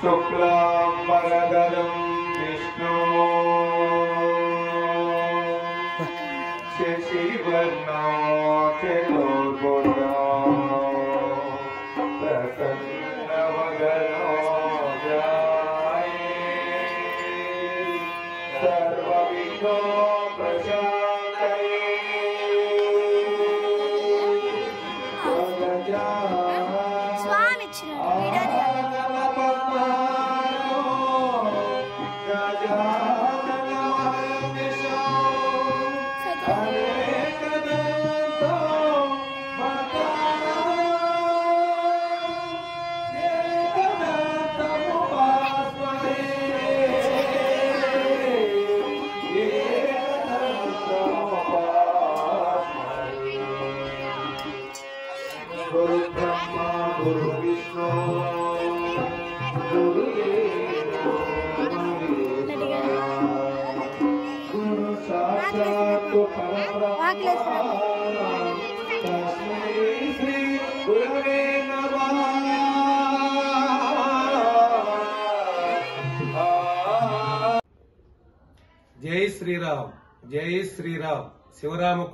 शुक्लां परदं कृष्ण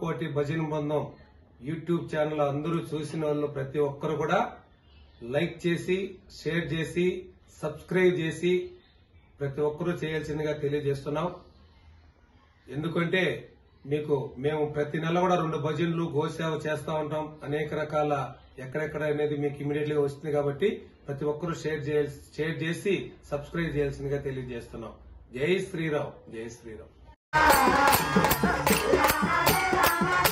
కోటి భజన బృందం యూట్యూబ్ ఛానల్ అందరూ చూసిన వాళ్ళు ప్రతి ఒక్కరు కూడా లైక్ చేసి షేర్ చేసి సబ్స్క్రైబ్ చేసి ప్రతి ఒక్కరూ చేయాల్సిందిగా తెలియజేస్తున్నాం. ఎందుకంటే మీకు మేము ప్రతి నెల కూడా రెండు భజనలు గోసేవ చేస్తా ఉంటాం. అనేక రకాల ఎక్కడెక్కడ అనేది మీకు ఇమీడియట్గా వస్తుంది కాబట్టి ప్రతి ఒక్కరూ షేర్ చేయాల్సి షేర్ చేసి సబ్స్క్రైబ్ చేయాల్సిందిగా తెలియజేస్తున్నాం. జై శ్రీరామ్ జై Sriram. Bye.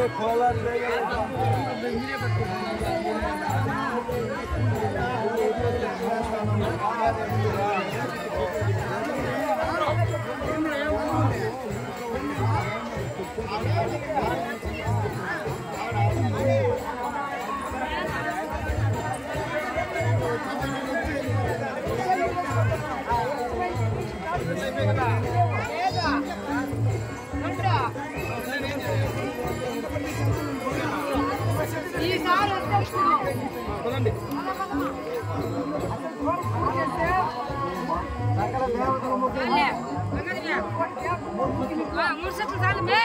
Yok kovalar ne gerek var? Ben మూడు సెట్లు చాలు మే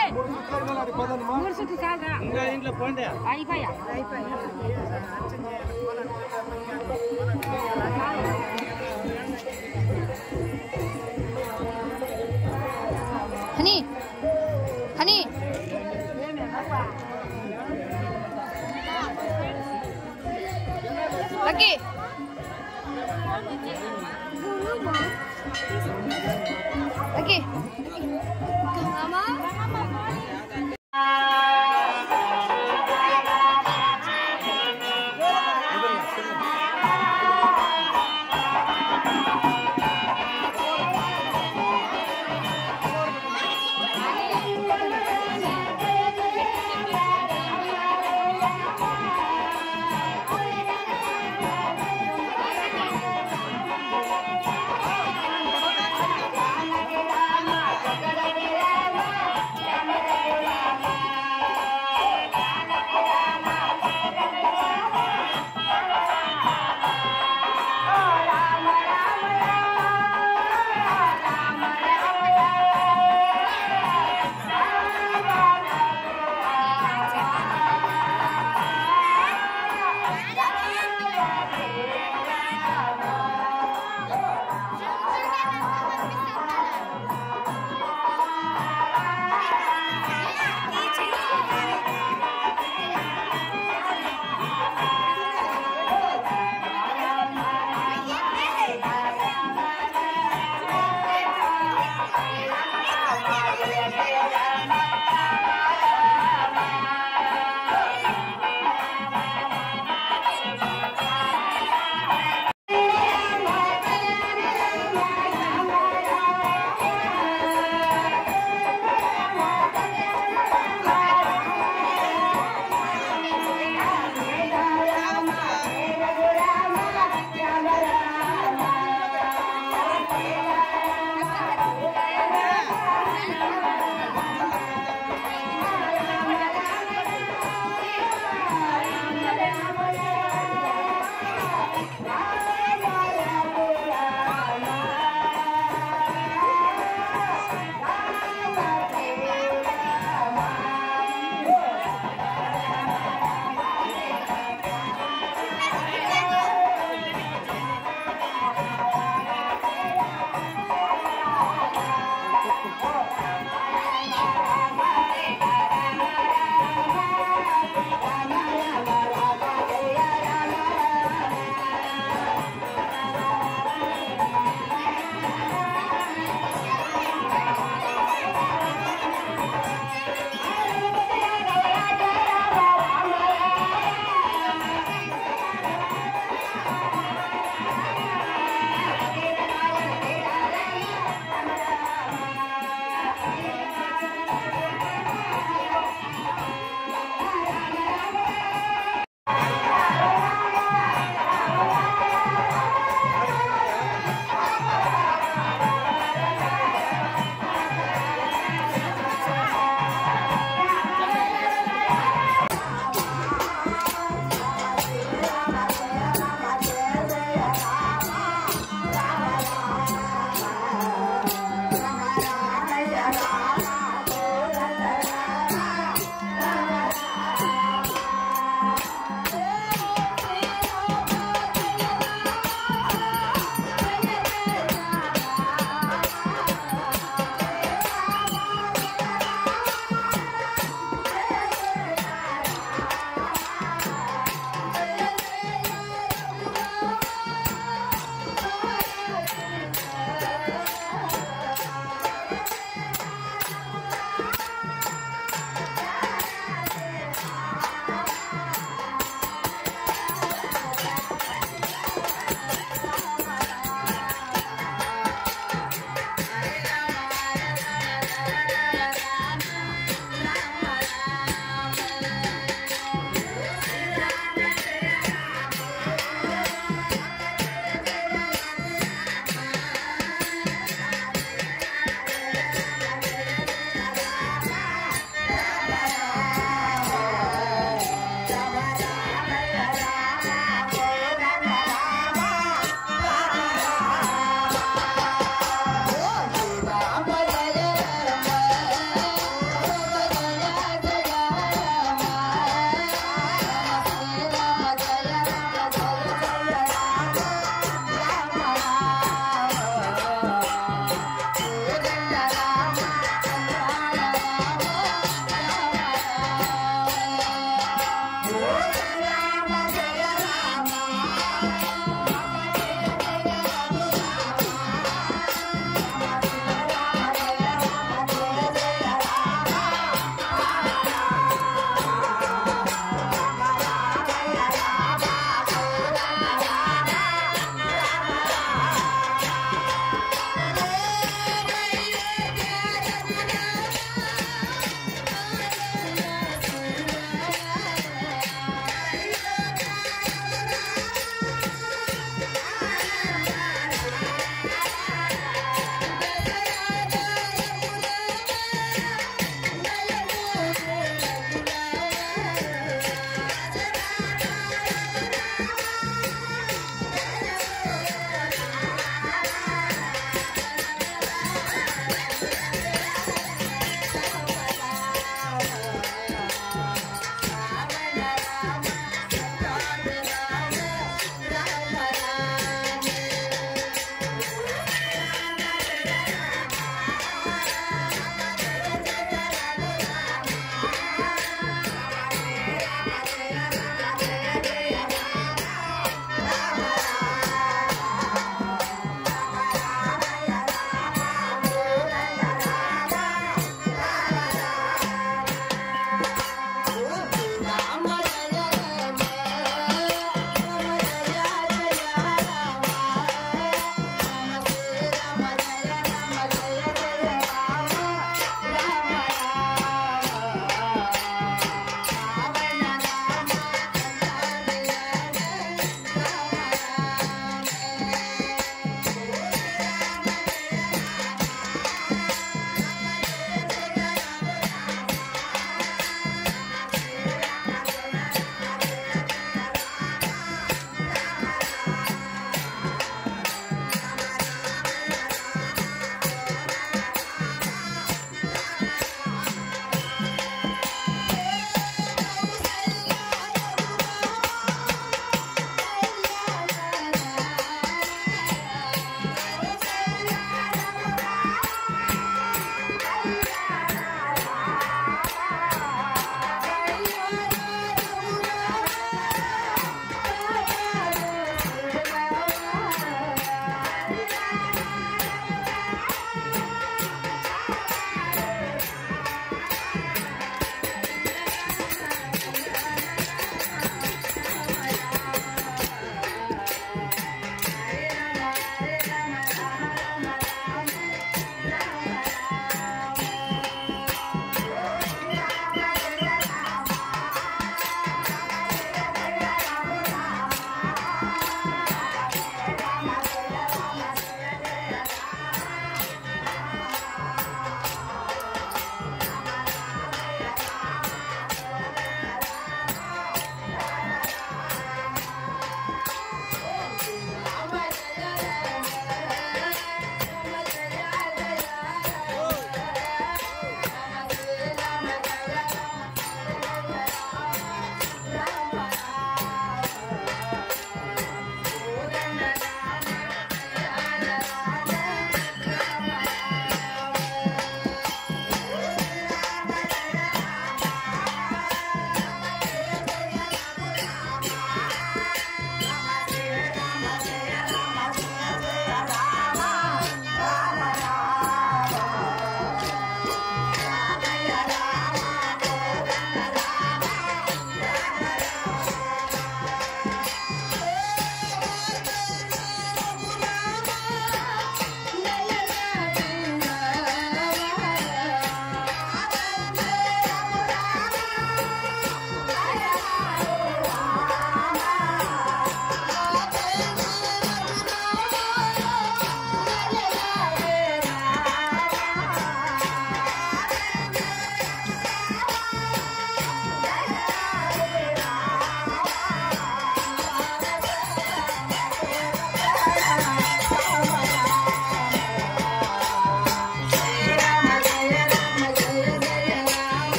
మూడు సెట్లు చాలు ఇంట్లో పోండి అయిపోయా honey honey lucky Okay. Mama.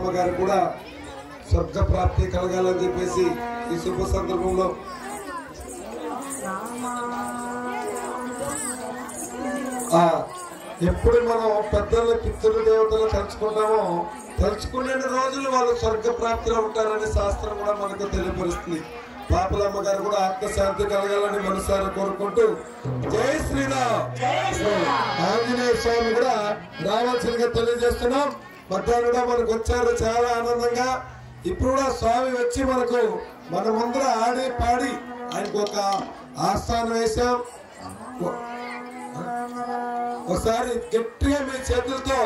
Papalamma గారు కూడా స్వర్గ ప్రాప్తి కలగాలని చెప్పేసి ఈ శుభ సందర్భంలో ఎప్పుడు మనం పెద్దలు పితృ దేవతలు తలుచుకుంటామో తలుచుకునే రోజులు వాళ్ళు స్వర్గ ప్రాప్తిలో ఉంటారని శాస్త్రం కూడా మనకు తెలియపరుస్తుంది. పాపలమ్మ గారు కూడా ఆత్మశాంతి కలగాలని మనసారా కోరుకుంటూ జై శ్రీరామ్. ఆంజనేయ స్వామి కూడా రావాల్సిందిగా తెలియజేస్తున్నాం. మధ్యాహ్నం కూడా మనకు వచ్చారు. చాలా ఆనందంగా ఇప్పుడు కూడా స్వామి వచ్చి మనకు మన ముందర ఆడి పాడి ఆయనకు ఒక ఆస్థానం వేశాం. ఒకసారి గట్టిగా మీ చేతులతో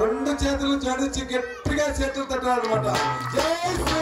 రెండు చేతులు జడించి గట్టిగా చేతులు తట్టాలన్నమాట. జై శ్రీ